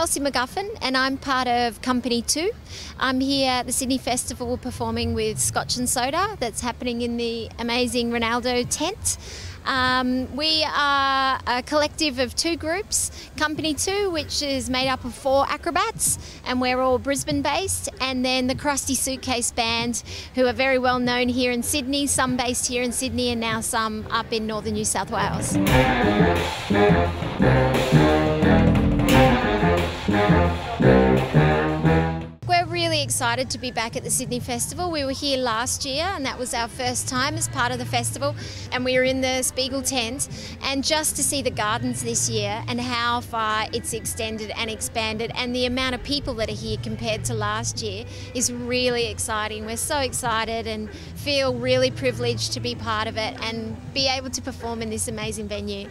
Elsie McGuffin, and I'm part of Company 2. I'm here at the Sydney Festival performing with Scotch and Soda that's happening in the amazing Ronaldo tent. Um, we are a collective of two groups Company 2, which is made up of four acrobats, and we're all Brisbane based, and then the Crusty Suitcase Band, who are very well known here in Sydney, some based here in Sydney, and now some up in northern New South Wales. Excited to be back at the Sydney Festival. We were here last year and that was our first time as part of the festival and we were in the Spiegel tent and just to see the gardens this year and how far it's extended and expanded and the amount of people that are here compared to last year is really exciting. We're so excited and feel really privileged to be part of it and be able to perform in this amazing venue.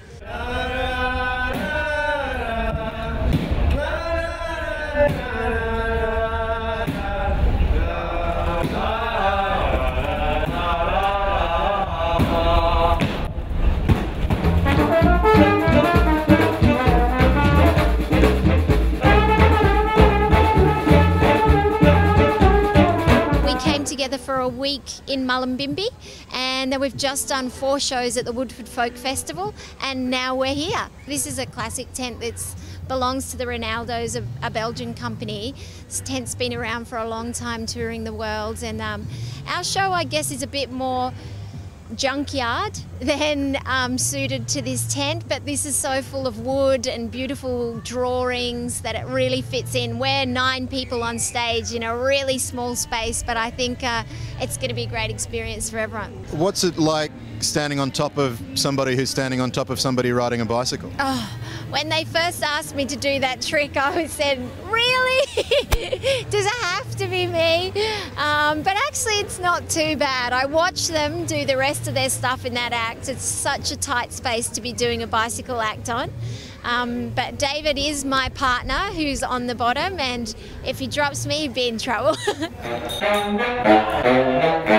Together for a week in Mullumbimby and then we've just done four shows at the Woodford Folk Festival and now we're here. This is a classic tent that belongs to the Ronaldos, a, a, Belgian company. This tent's been around for a long time touring the world and um, our show I guess is a bit more junkyard than um, suited to this tent, but this is so full of wood and beautiful drawings that it really fits in. We're nine people on stage in a really small space, but I think uh, it's going to be a great experience for everyone. What's it like standing on top of somebody who's standing on top of somebody riding a bicycle? Oh, when they first asked me to do that trick, I said, Really? Does it have to be me? Um, but actually, it's not too bad. I watch them do the rest of their stuff in that act. It's such a tight space to be doing a bicycle act on. Um, but David is my partner who's on the bottom, and if he drops me, he'd be in trouble.